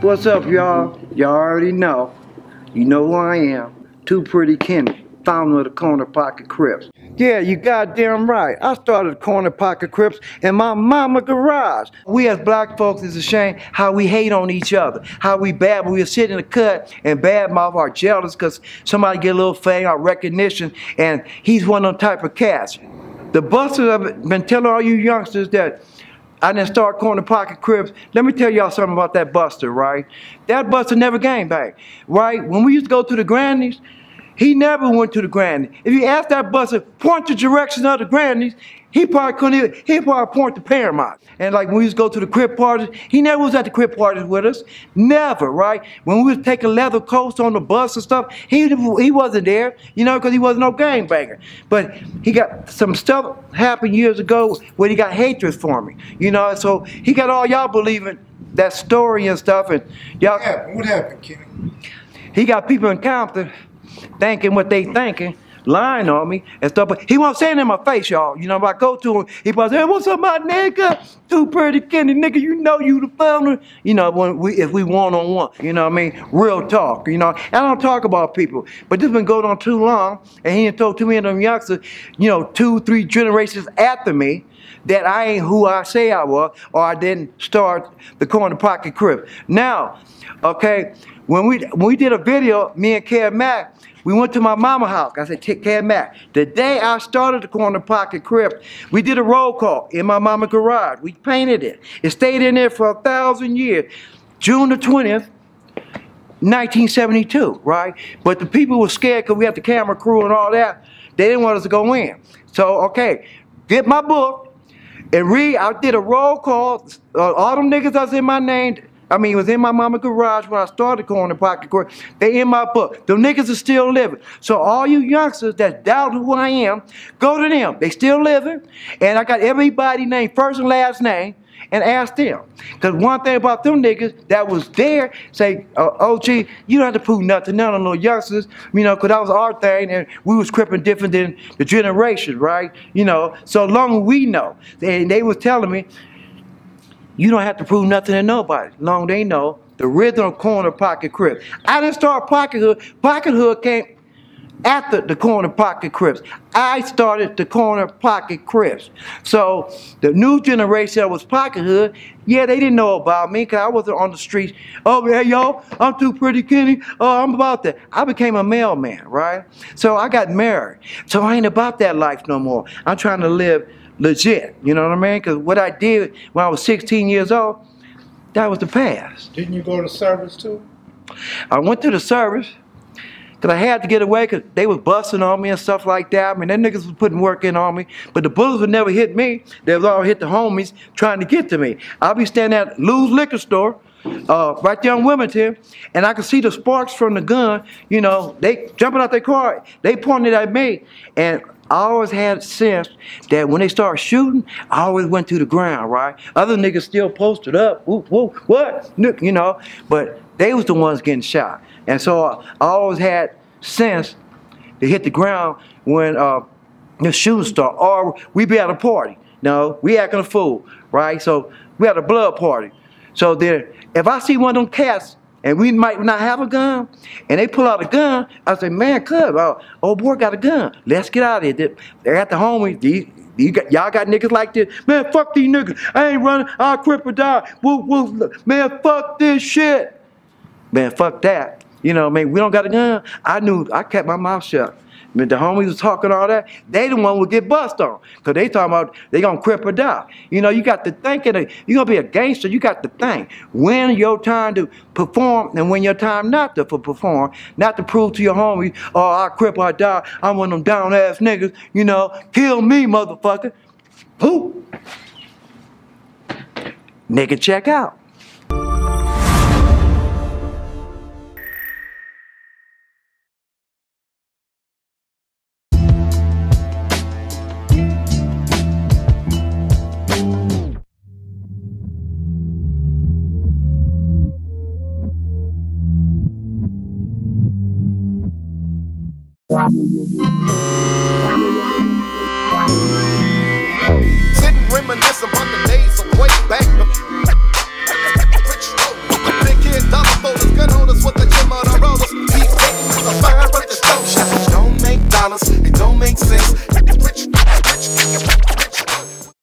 What's up, y'all? Y'all already know. You know who I am. Too Pretty Kenney, founder of the Corner Pocket Crips. Yeah, you goddamn right. I started the Corner Pocket Crips in my mama garage. We as black folks, it's a shame how we hate on each other. How we bad, we sit in the cut and bad mouth our jealous because somebody get a little fame or recognition and he's one of them type of cats. The busters have been telling all you youngsters that I didn't start corner pocket crips. Let me tell y'all something about that buster, right? That buster never gang back, right? When we used to go to the grannies, he never went to the granny. If you ask that buster, point the direction of the grannies, he probably couldn't even, he probably point to Paramount. And like when we used to go to the crip parties, he never was at the crip parties with us. Never, right? When we was taking leather coats on the bus and stuff, he, he wasn't there, you know, because he wasn't no gangbanger. But he got some stuff happened years ago where he got hatred for me, you know, so he got all y'all believing that story and stuff. And y'all. What happened? What happened, Kenney? He got people in Compton thinking what they thinking, lying on me and stuff. But he won't say it in my face, y'all. You know, if I go to him, he say, hey, what's up, my nigga? Too pretty Kenney, nigga, you know you the founder. You know, when we if we one on one, you know what I mean? Real talk, you know. I don't talk about people, but this been going on too long, and he ain't told too many of them youngsters, you know, two, three generations after me, that I ain't who I say I was, or I didn't start the corner pocket crip. Now, okay, when we when we did a video, me and Kev Mac, we went to my mama house. I said, take Kev Mac. The day I started the corner pocket crip, we did a roll call in my mama garage. We painted it. It stayed in there for a thousand years. June the 20th, 1972, right? But the people were scared because we had the camera crew and all that. They didn't want us to go in. So, okay, get my book and read. I did a roll call. Uh, all them niggas that's in my name, I mean, it was in my mama garage when I started Corner Pocket Court. They in my book. The niggas are still living. So all you youngsters that doubt who I am, go to them. They still living. And I got everybody named first and last name and ask them. Because one thing about them niggas that was there, say, uh, OG, you don't have to prove nothing. None of little youngsters, you know, because that was our thing and we was cripping different than the generation, right? You know, so long as we know. And they was telling me, you don't have to prove nothing to nobody. Long they know the rhythm corner pocket crip. I didn't start pocket hood. Pocket hood came after the corner pocket crips. I started the corner pocket crips. So the new generation that was pocket hood, yeah, they didn't know about me because I wasn't on the streets. Oh, yeah, yo, I'm too pretty, Kenney. Oh, I'm about that. I became a mailman, right? So I got married. So I ain't about that life no more. I'm trying to live legit. You know what I mean? Because what I did when I was 16 years old, that was the past. Didn't you go to service too? I went to the service because I had to get away because they was busting on me and stuff like that. I mean, them niggas was putting work in on me. But the bullets would never hit me. They was all hit the homies trying to get to me. I'll be standing at Lou's liquor store, uh, right there in Wilmington, and I could see the sparks from the gun, you know, they jumping out their car. They pointed at me. And I always had sense that when they start shooting, I always went to the ground, right? Other niggas still posted up, whoop, whoop, what? You know, but they was the ones getting shot. And so I always had sense to hit the ground when uh, the shooting start, or we be at a party. No, we acting a fool, right? So we had a blood party. So then, if I see one of them cats and we might not have a gun, and they pull out a gun, I say, man, cuz, oh, old boy got a gun. Let's get out of here. They're at the homies. y'all got niggas like this. Man, fuck these niggas. I ain't running. I'll crip or die. Woo, woo. Man, fuck this shit. Man, fuck that. You know, man, we don't got a gun. I knew, I kept my mouth shut. Mean, the homies was talking all that, they the one would get bust on. Cause they talking about they gonna crip or die. You know, you got to think of it. You gonna be a gangster, you got to think. When your time to perform and when your time not to perform, not to prove to your homies, oh, I crip or I die, I'm one of them down ass niggas, you know, kill me, motherfucker. Who? Nigga, check out. Sitting reminiscing about the